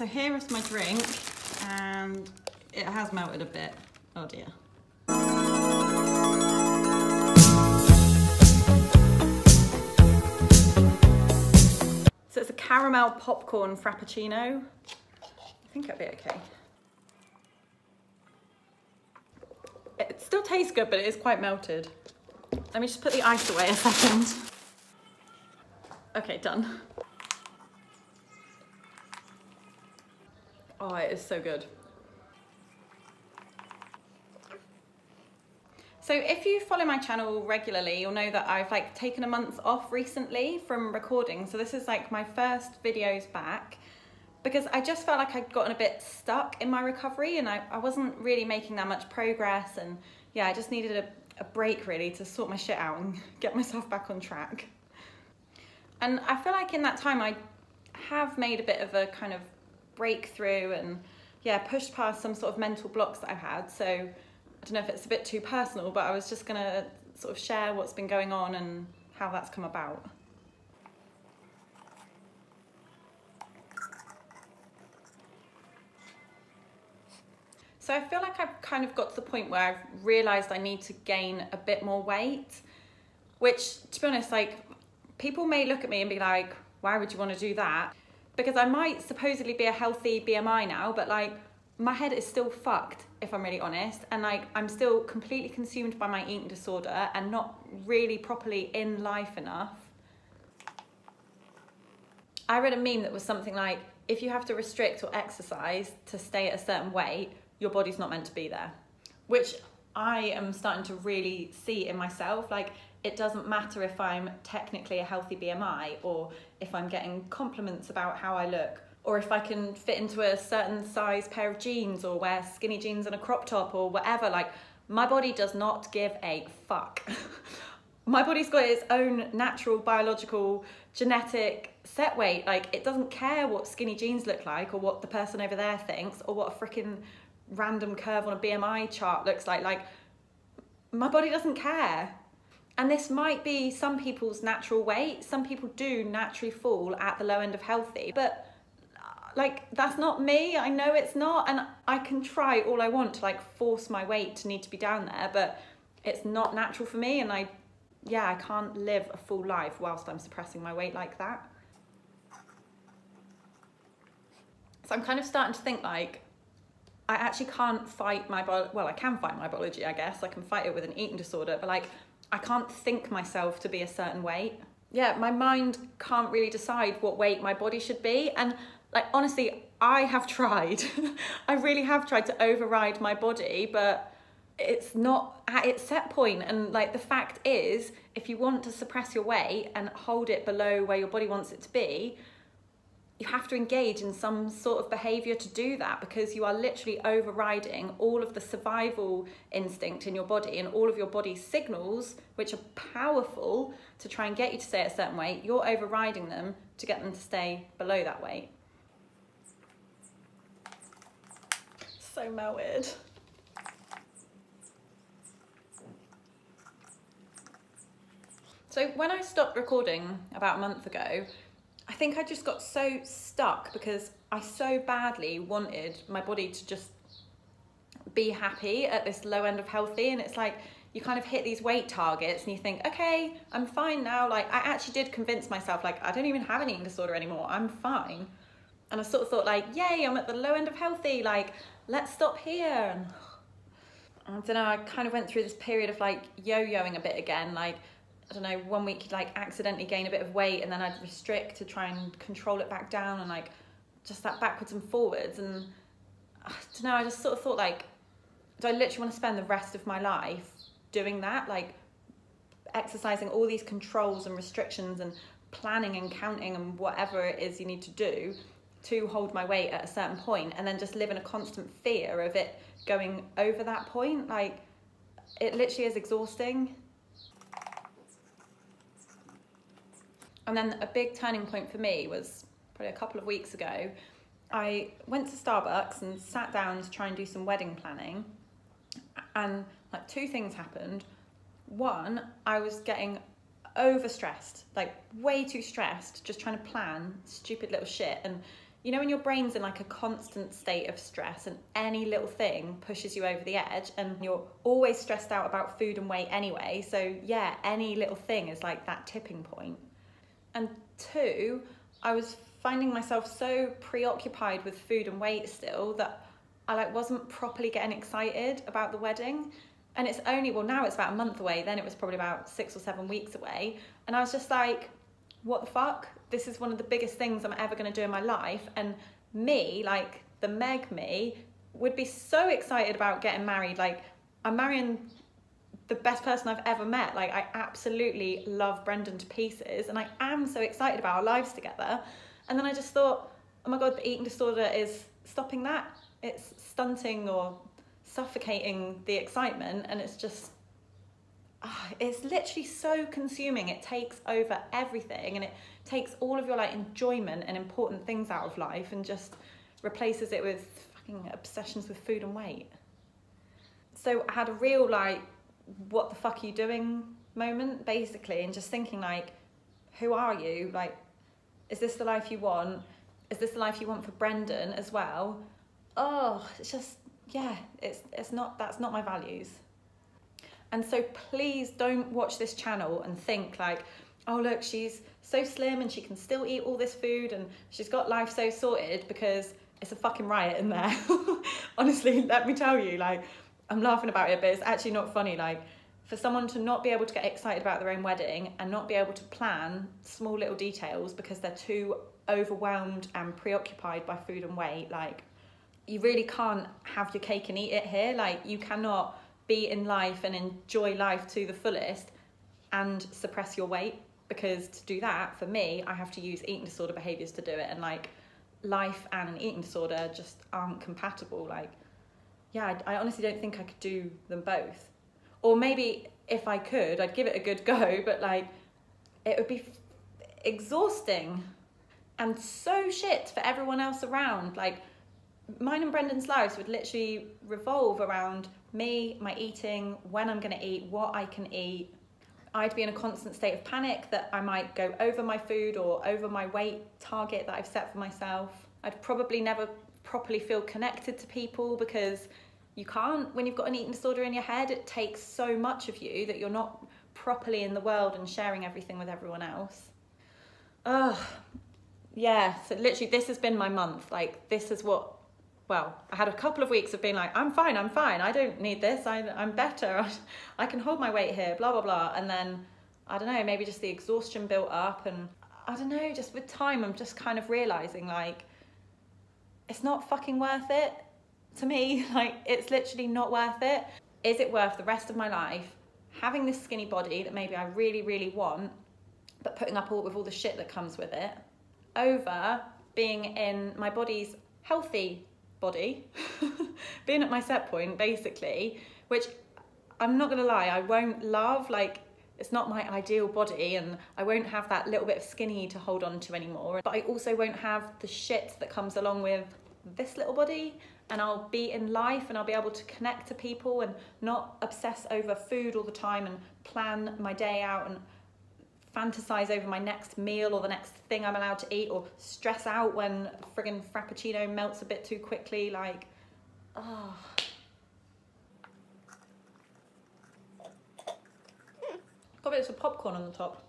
So here is my drink and it has melted a bit. Oh dear. So it's a caramel popcorn frappuccino. I think it'll be okay. It still tastes good, but it is quite melted. Let me just put the ice away a second. Okay, done. Oh, it is so good. So if you follow my channel regularly, you'll know that I've like taken a month off recently from recording. So this is like my first videos back because I just felt like I'd gotten a bit stuck in my recovery and I, I wasn't really making that much progress. And yeah, I just needed a, a break really to sort my shit out and get myself back on track. And I feel like in that time I have made a bit of a kind of breakthrough and yeah, pushed past some sort of mental blocks that I've had. So I don't know if it's a bit too personal, but I was just gonna sort of share what's been going on and how that's come about. So I feel like I've kind of got to the point where I've realized I need to gain a bit more weight, which to be honest, like people may look at me and be like, why would you want to do that? Because I might supposedly be a healthy BMI now, but like my head is still fucked if I'm really honest, and like I'm still completely consumed by my eating disorder and not really properly in life enough. I read a meme that was something like if you have to restrict or exercise to stay at a certain weight, your body's not meant to be there. Which I am starting to really see in myself. Like it doesn't matter if I'm technically a healthy BMI or if I'm getting compliments about how I look or if I can fit into a certain size pair of jeans or wear skinny jeans and a crop top or whatever. Like, my body does not give a fuck. my body's got its own natural, biological, genetic set weight. Like, it doesn't care what skinny jeans look like or what the person over there thinks or what a freaking random curve on a BMI chart looks like. Like, my body doesn't care. And this might be some people's natural weight. Some people do naturally fall at the low end of healthy, but uh, like that's not me. I know it's not. And I can try all I want to like force my weight to need to be down there, but it's not natural for me. And I, yeah, I can't live a full life whilst I'm suppressing my weight like that. So I'm kind of starting to think like, I actually can't fight my. Well, I can fight my biology, I guess. I can fight it with an eating disorder, but like I can't think myself to be a certain weight. Yeah, my mind can't really decide what weight my body should be. And like, honestly, I have tried. I really have tried to override my body, but it's not at its set point. And like, the fact is, if you want to suppress your weight and hold it below where your body wants it to be, you have to engage in some sort of behavior to do that because you are literally overriding all of the survival instinct in your body and all of your body's signals, which are powerful to try and get you to stay a certain weight. You're overriding them to get them to stay below that weight. So melted. So when I stopped recording about a month ago, think I just got so stuck because I so badly wanted my body to just be happy at this low end of healthy. And it's like, you kind of hit these weight targets and you think, okay, I'm fine now. Like, I actually did convince myself, like, I don't even have an eating disorder anymore. I'm fine. And I sort of thought, like, yay, I'm at the low end of healthy. Like, let's stop here. And I don't know, I kind of went through this period of like yo yoing a bit again. Like, I don't know, one week you'd like accidentally gain a bit of weight and then I'd restrict to try and control it back down and like just that backwards and forwards. And I don't know, I just sort of thought like, do I literally want to spend the rest of my life doing that? Like exercising all these controls and restrictions and planning and counting and whatever it is you need to do to hold my weight at a certain point and then just live in a constant fear of it going over that point. Like it literally is exhausting. And then a big turning point for me was probably a couple of weeks ago. I went to Starbucks and sat down to try and do some wedding planning. And like two things happened. One, I was getting overstressed, like way too stressed, just trying to plan stupid little shit. And you know when your brain's in like a constant state of stress and any little thing pushes you over the edge and you're always stressed out about food and weight anyway so yeah any little thing is like that tipping point and two i was finding myself so preoccupied with food and weight still that i like wasn't properly getting excited about the wedding and it's only well now it's about a month away then it was probably about six or seven weeks away and i was just like what the fuck this is one of the biggest things I'm ever going to do in my life. And me, like the Meg me, would be so excited about getting married. Like, I'm marrying the best person I've ever met. Like, I absolutely love Brendan to pieces, and I am so excited about our lives together. And then I just thought, oh my god, the eating disorder is stopping that. It's stunting or suffocating the excitement, and it's just oh, it's literally so consuming. It takes over everything and it takes all of your like enjoyment and important things out of life and just replaces it with fucking obsessions with food and weight. So I had a real like, what the fuck are you doing moment basically and just thinking like, who are you? Like, is this the life you want? Is this the life you want for Brendan as well? Oh, it's just, yeah, it's, it's not, that's not my values. And so please don't watch this channel and think like, oh look, she's so slim and she can still eat all this food and she's got life so sorted because it's a fucking riot in there. Honestly, let me tell you, like, I'm laughing about it, but it's actually not funny. Like, for someone to not be able to get excited about their own wedding and not be able to plan small little details because they're too overwhelmed and preoccupied by food and weight, like, you really can't have your cake and eat it here. Like, you cannot be in life and enjoy life to the fullest and suppress your weight because to do that for me i have to use eating disorder behaviors to do it and like life and an eating disorder just aren't compatible like yeah I, I honestly don't think i could do them both or maybe if i could i'd give it a good go but like it would be exhausting and so shit for everyone else around like mine and Brendan's lives would literally revolve around me, my eating, when I'm going to eat, what I can eat. I'd be in a constant state of panic that I might go over my food or over my weight target that I've set for myself. I'd probably never properly feel connected to people because you can't. When you've got an eating disorder in your head, it takes so much of you that you're not properly in the world and sharing everything with everyone else. Ugh. Yeah, so literally this has been my month. Like this is what well, I had a couple of weeks of being like, I'm fine, I'm fine, I don't need this, I, I'm better, I can hold my weight here, blah, blah, blah. And then, I don't know, maybe just the exhaustion built up. And I don't know, just with time, I'm just kind of realizing like, it's not fucking worth it to me. Like, it's literally not worth it. Is it worth the rest of my life having this skinny body that maybe I really, really want, but putting up all with all the shit that comes with it, over being in my body's healthy body, being at my set point basically, which I'm not gonna lie, I won't love. Like, it's not my ideal body, and I won't have that little bit of skinny to hold on to anymore. But I also won't have the shit that comes along with this little body and I'll be in life and I'll be able to connect to people and not obsess over food all the time and plan my day out and fantasize over my next meal or the next thing I'm allowed to eat or stress out when friggin' frappuccino melts a bit too quickly like oh got bits of popcorn on the top.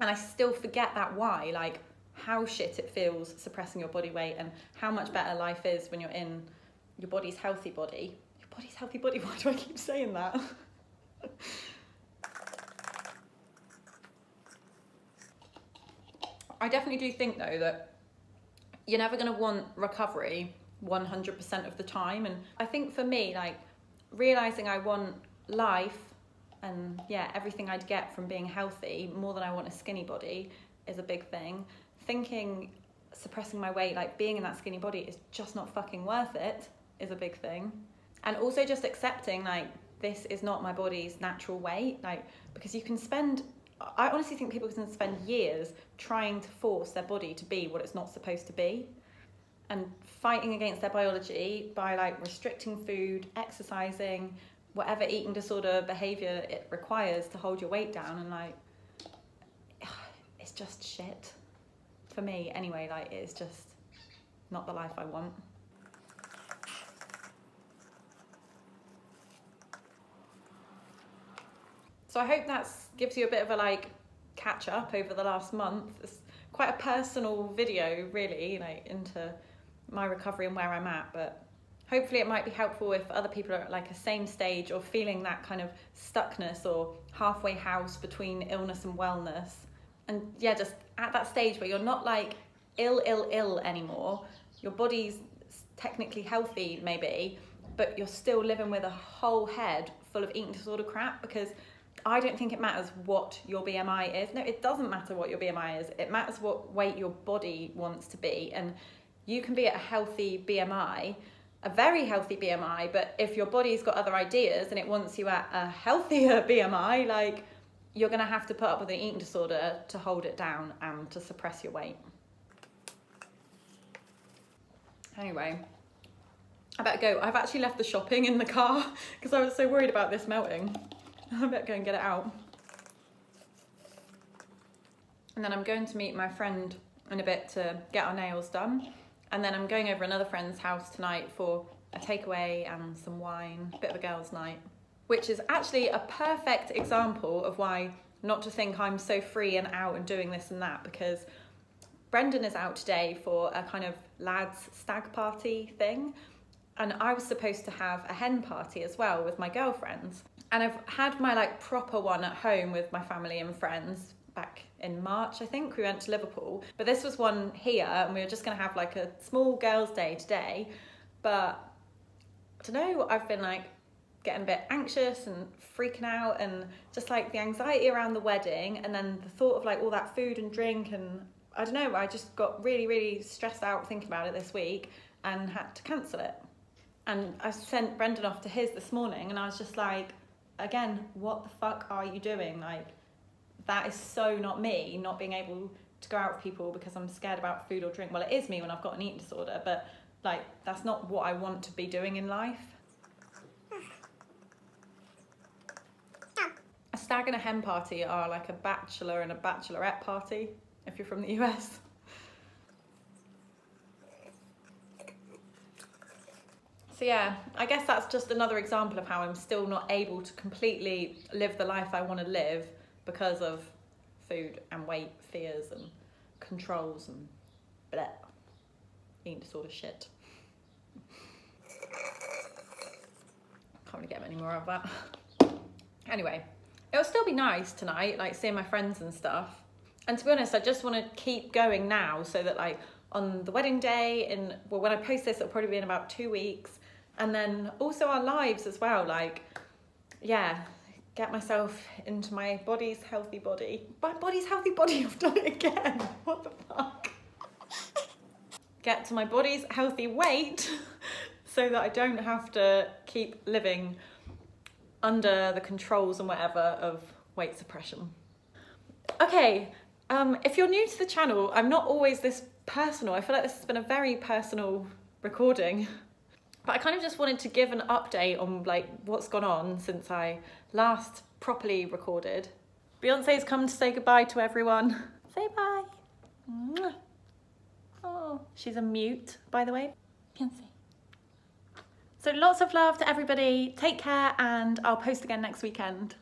And I still forget that why like how shit it feels suppressing your body weight and how much better life is when you're in your body's healthy body your body's healthy body why do I keep saying that I definitely do think though that you're never going to want recovery 100% of the time. And I think for me, like realizing I want life and yeah, everything I'd get from being healthy more than I want a skinny body is a big thing. Thinking suppressing my weight, like being in that skinny body is just not fucking worth it is a big thing. And also just accepting like this is not my body's natural weight, like because you can spend I honestly think people can spend years trying to force their body to be what it's not supposed to be and fighting against their biology by like restricting food, exercising, whatever eating disorder behavior it requires to hold your weight down and like it's just shit. For me anyway, like it's just not the life I want. So I hope that gives you a bit of a like catch up over the last month. It's quite a personal video really, like into my recovery and where I'm at, but hopefully it might be helpful if other people are at like a same stage or feeling that kind of stuckness or halfway house between illness and wellness. And yeah, just at that stage where you're not like ill, ill, ill anymore. Your body's technically healthy maybe, but you're still living with a whole head full of eating disorder crap because I don't think it matters what your BMI is. No, it doesn't matter what your BMI is. It matters what weight your body wants to be. And you can be at a healthy BMI, a very healthy BMI, but if your body's got other ideas and it wants you at a healthier BMI, like you're gonna have to put up with an eating disorder to hold it down and to suppress your weight. Anyway, I better go. I've actually left the shopping in the car because I was so worried about this melting. I better go and get it out. And then I'm going to meet my friend in a bit to get our nails done. And then I'm going over another friend's house tonight for a takeaway and some wine, a bit of a girls' night, which is actually a perfect example of why not to think I'm so free and out and doing this and that because Brendan is out today for a kind of lads stag party thing. And I was supposed to have a hen party as well with my girlfriends and I've had my like proper one at home with my family and friends back in March, I think. We went to Liverpool, but this was one here, and we were just gonna have like a small girls' day today. But I don't know, I've been like getting a bit anxious and freaking out, and just like the anxiety around the wedding, and then the thought of like all that food and drink, and I don't know, I just got really, really stressed out thinking about it this week and had to cancel it. And I sent Brendan off to his this morning, and I was just like, again, what the fuck are you doing? Like, that is so not me, not being able to go out with people because I'm scared about food or drink. Well, it is me when I've got an eating disorder, but like, that's not what I want to be doing in life. A stag and a hen party are like a bachelor and a bachelorette party if you're from the US. So yeah, I guess that's just another example of how I'm still not able to completely live the life I want to live because of food and weight fears and controls and blah, eating disorder shit. Can't really get any more of that. Anyway, it'll still be nice tonight, like seeing my friends and stuff. And to be honest, I just want to keep going now so that like on the wedding day and well when I post this it'll probably be in about two weeks. And then also our lives as well like yeah get myself into my body's healthy body. My body's healthy body I've done it again. What the fuck? Get to my body's healthy weight so that I don't have to keep living under the controls and whatever of weight suppression okay um, if you're new to the channel I'm not always this personal I feel like this has been a very personal recording but I kind of just wanted to give an update on like what's gone on since I last properly recorded. Beyonce's come to say goodbye to everyone. Say bye. Oh, she's a mute, by the way. Beyonce. So lots of love to everybody. Take care and I'll post again next weekend.